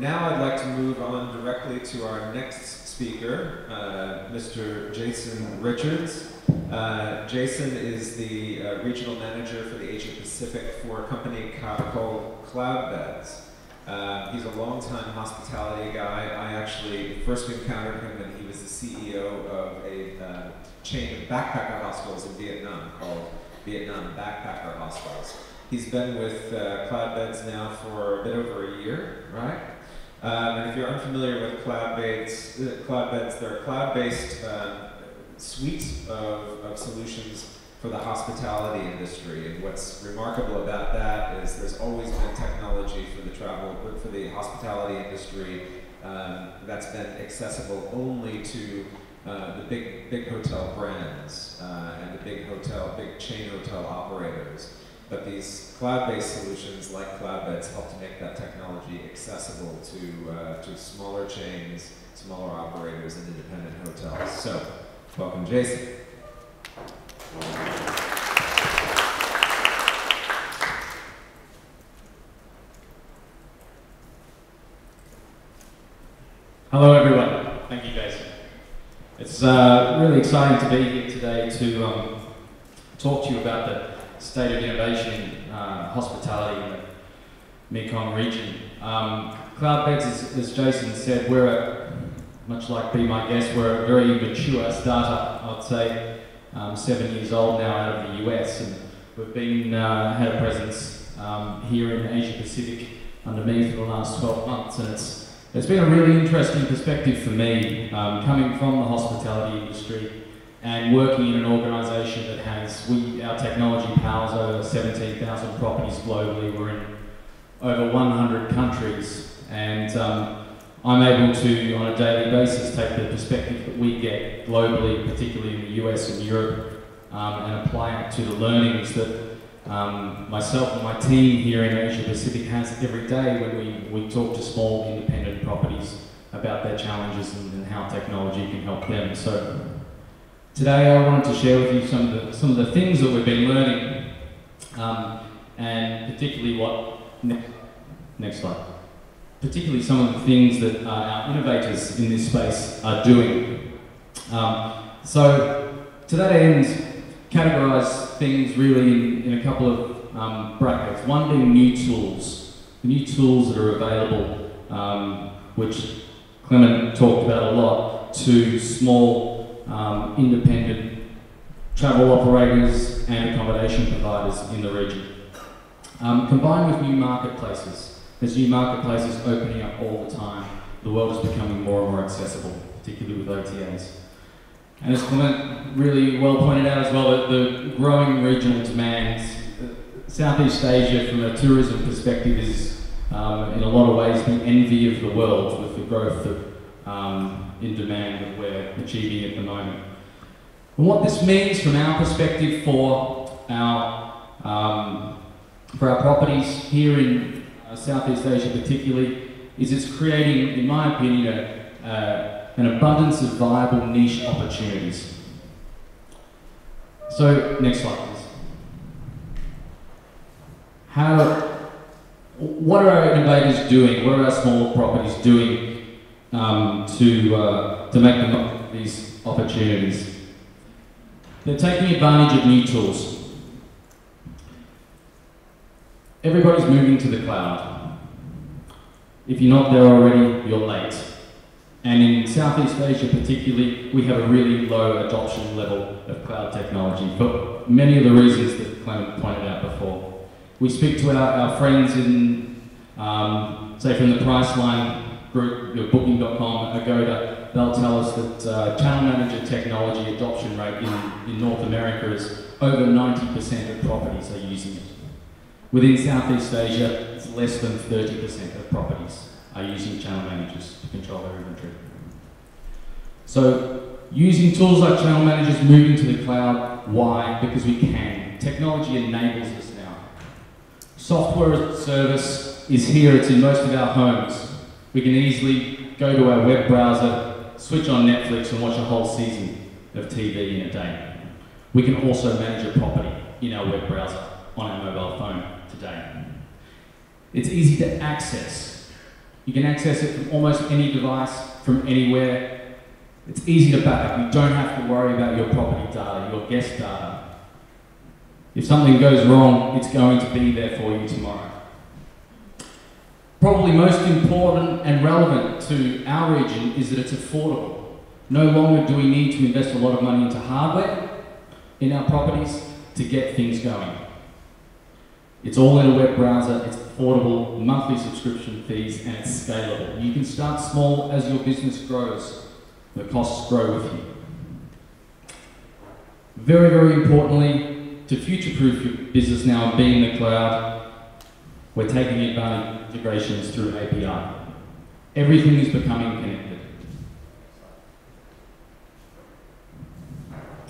Now I'd like to move on directly to our next speaker, uh, Mr. Jason Richards. Uh, Jason is the uh, regional manager for the Asia Pacific for a company called Cloudbeds. Uh, he's a longtime hospitality guy. I actually first encountered him when he was the CEO of a uh, chain of backpacker hostels in Vietnam called Vietnam Backpacker Hostels. He's been with uh, Cloudbeds now for a bit over a year, right? Um, and if you're unfamiliar with uh, Cloudbeds they're a cloud-based uh, suite of, of solutions for the hospitality industry. And what's remarkable about that is there's always been technology for the travel, for the hospitality industry um, that's been accessible only to uh, the big, big hotel brands uh, and the big hotel, big chain hotel operators. But these cloud-based solutions like Cloudbeds help to make that technology accessible to, uh, to smaller chains, smaller operators, and independent hotels. So, welcome, Jason. Hello everyone, thank you Jason. It's uh, really exciting to be here today to um, talk to you about the state of innovation in uh, hospitality in the Mekong region. Um, Cloudbeds, as, as Jason said, we're a, much like Be My Guest, we're a very mature startup, I'd say, um, seven years old now out of the US, and we've been uh, had a presence um, here in Asia Pacific under me for the last 12 months, and it's it's been a really interesting perspective for me, um, coming from the hospitality industry and working in an organisation that has we our technology powers over 17,000 properties globally. We're in over 100 countries, and um, I'm able to, on a daily basis, take the perspective that we get globally, particularly in the US and Europe, um, and apply it to the learnings that um, myself and my team here in Asia Pacific has every day when we, we talk to small independent properties about their challenges and, and how technology can help them. So today I wanted to share with you some of the, some of the things that we've been learning um, and particularly what, next, next slide particularly some of the things that uh, our innovators in this space are doing. Um, so, to that end, categorise things really in, in a couple of um, brackets. One being new tools, the new tools that are available, um, which Clement talked about a lot, to small um, independent travel operators and accommodation providers in the region. Um, combined with new marketplaces. There's new marketplaces opening up all the time. The world is becoming more and more accessible, particularly with OTAs. And as Clement really well pointed out as well, that the growing regional demands, Southeast Asia from a tourism perspective is um, in a lot of ways the envy of the world with the growth of, um, in demand that we're achieving at the moment. And what this means from our perspective for our, um, for our properties here in uh, Southeast Asia particularly, is it's creating, in my opinion, a, uh, an abundance of viable niche opportunities. So, next slide please. How, what are our innovators doing? What are our small properties doing um, to, uh, to make them these opportunities? They're taking advantage of new tools. Everybody's moving to the cloud. If you're not there already, you're late. And in Southeast Asia particularly, we have a really low adoption level of cloud technology for many of the reasons that Clement pointed out before. We speak to our, our friends in, um, say from the Priceline group, your Booking.com, Agoda, they'll tell us that uh, channel manager technology adoption rate in, in North America is over 90% of properties are using it. Within Southeast Asia, it's less than 30% of properties are using channel managers to control their inventory. So, using tools like channel managers, moving to the cloud, why? Because we can. Technology enables us now. Software as a service is here, it's in most of our homes. We can easily go to our web browser, switch on Netflix, and watch a whole season of TV in a day. We can also manage a property in our web browser on our mobile phone today. It's easy to access. You can access it from almost any device, from anywhere. It's easy to back up. You don't have to worry about your property data, your guest data. If something goes wrong, it's going to be there for you tomorrow. Probably most important and relevant to our region is that it's affordable. No longer do we need to invest a lot of money into hardware in our properties to get things going. It's all in a web browser, it's affordable, monthly subscription fees, and it's scalable. You can start small as your business grows. The costs grow with you. Very, very importantly, to future-proof your business now and be in the cloud, we're taking advantage of integrations through API. Everything is becoming connected.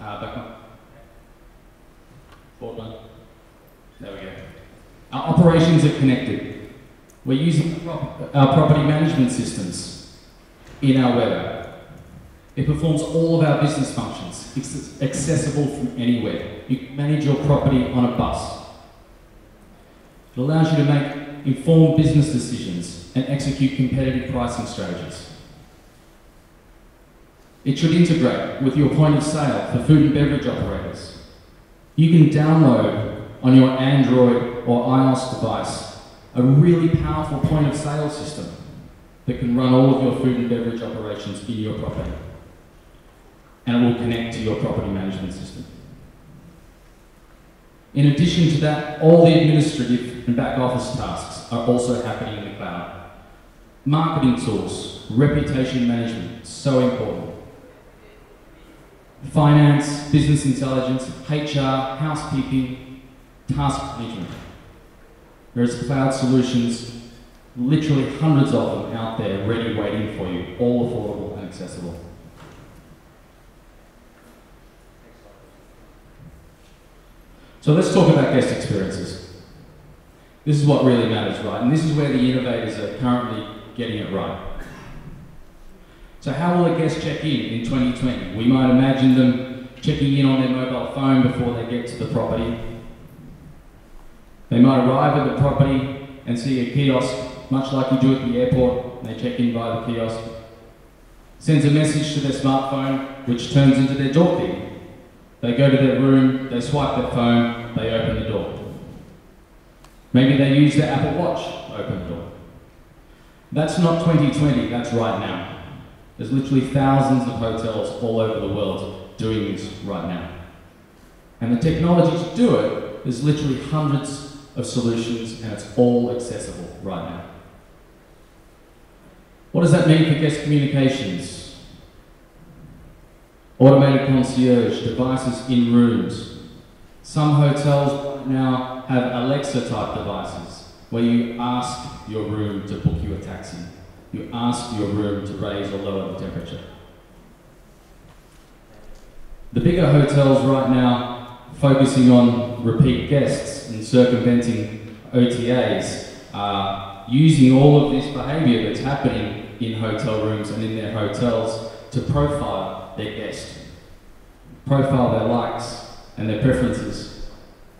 Uh, back one. Forward one. There we go. Our operations are connected. We're using our property management systems in our web app. It performs all of our business functions. It's accessible from anywhere. You manage your property on a bus. It allows you to make informed business decisions and execute competitive pricing strategies. It should integrate with your point of sale for food and beverage operators. You can download on your Android or iOS device a really powerful point of sale system that can run all of your food and beverage operations in your property. And it will connect to your property management system. In addition to that, all the administrative and back office tasks are also happening in the cloud. Marketing tools, reputation management, so important. Finance, business intelligence, HR, housekeeping, task management. There's cloud solutions, literally hundreds of them out there ready waiting for you, all affordable and accessible. So let's talk about guest experiences. This is what really matters, right? And this is where the innovators are currently getting it right. So how will a guest check in in 2020? We might imagine them checking in on their mobile phone before they get to the property. They might arrive at the property and see a kiosk, much like you do at the airport, they check in via the kiosk. Sends a message to their smartphone, which turns into their door. They go to their room, they swipe their phone, they open the door. Maybe they use their Apple Watch open the door. That's not 2020, that's right now. There's literally thousands of hotels all over the world doing this right now. And the technology to do it is literally hundreds of solutions and it's all accessible right now. What does that mean for guest communications? Automated concierge, devices in rooms. Some hotels now have Alexa type devices where you ask your room to book you a taxi. You ask your room to raise or lower the temperature. The bigger hotels right now focusing on repeat guests and circumventing OTAs are using all of this behavior that's happening in hotel rooms and in their hotels to profile their guest, profile their likes and their preferences,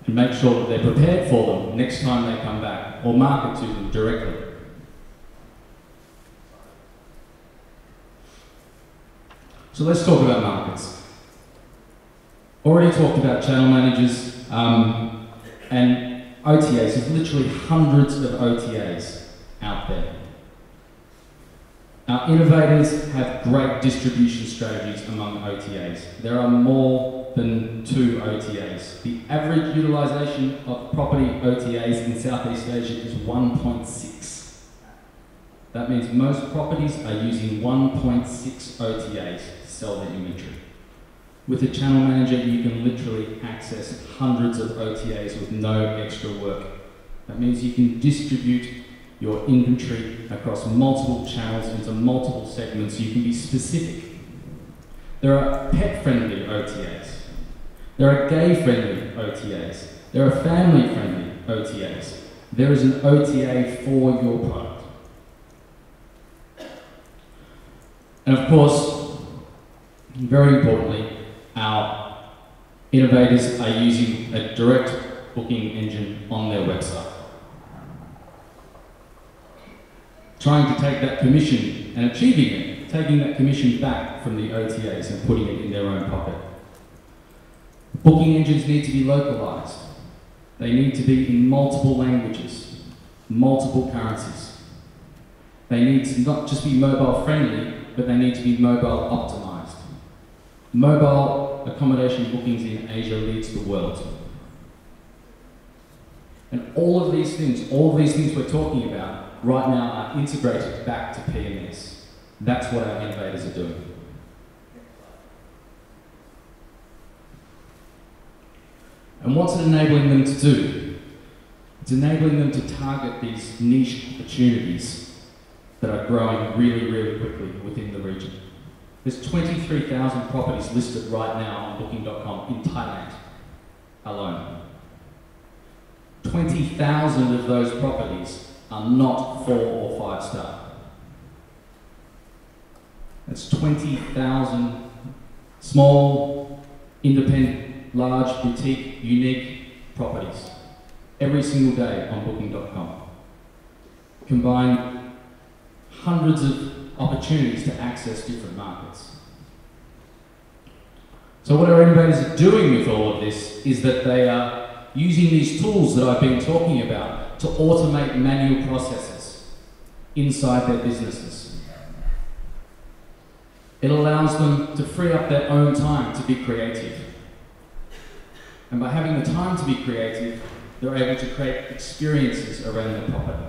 and make sure that they're prepared for them next time they come back, or market to them directly. So let's talk about markets. Already talked about channel managers um, and OTAs. There's literally hundreds of OTAs out there. Our innovators have great distribution strategies among OTAs. There are more than two OTAs. The average utilisation of property OTAs in Southeast Asia is 1.6. That means most properties are using 1.6 OTAs to sell their inventory. With a channel manager, you can literally access hundreds of OTAs with no extra work. That means you can distribute your inventory across multiple channels into multiple segments. You can be specific. There are pet-friendly OTAs. There are gay-friendly OTAs. There are family-friendly OTAs. There is an OTA for your product. And of course, very importantly, our innovators are using a direct booking engine on their website. Trying to take that commission and achieving it, taking that commission back from the OTAs and putting it in their own pocket. Booking engines need to be localized. They need to be in multiple languages, multiple currencies. They need to not just be mobile friendly, but they need to be mobile optimized. Mobile accommodation bookings in Asia leads the world. And all of these things, all of these things we're talking about right now are integrated back to PMS. That's what our innovators are doing. And what's it enabling them to do? It's enabling them to target these niche opportunities that are growing really, really quickly within the region. There's 23,000 properties listed right now on Booking.com in Thailand alone. 20,000 of those properties are not four or five star. That's 20,000 small, independent, large, boutique, unique properties every single day on Booking.com. Combine hundreds of opportunities to access different markets. So, what our innovators are doing with all of this is that they are using these tools that I've been talking about to automate manual processes inside their businesses. It allows them to free up their own time to be creative. And by having the time to be creative, they're able to create experiences around their property.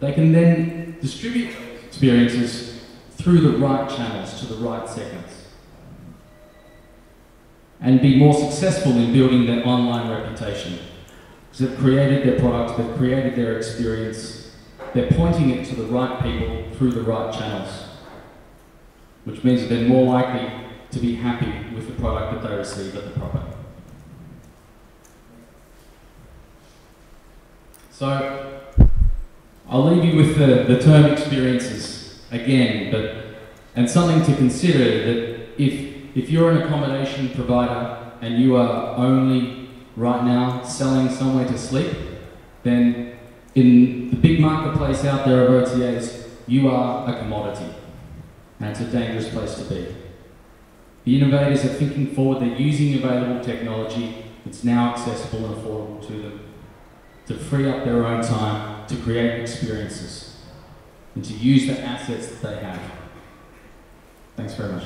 They can then distribute experiences through the right channels to the right segments and be more successful in building their online reputation. Because they've created their product, they've created their experience, they're pointing it to the right people through the right channels, which means that they're more likely to be happy with the product that they receive at the property. So, I'll leave you with the, the term experiences again, but and something to consider that if if you're an accommodation provider and you are only right now selling somewhere to sleep, then in the big marketplace out there of OTAs, you are a commodity. And it's a dangerous place to be. The innovators are thinking forward, they're using available technology, it's now accessible and affordable to them to free up their own time to create experiences and to use the assets that they have. Thanks very much.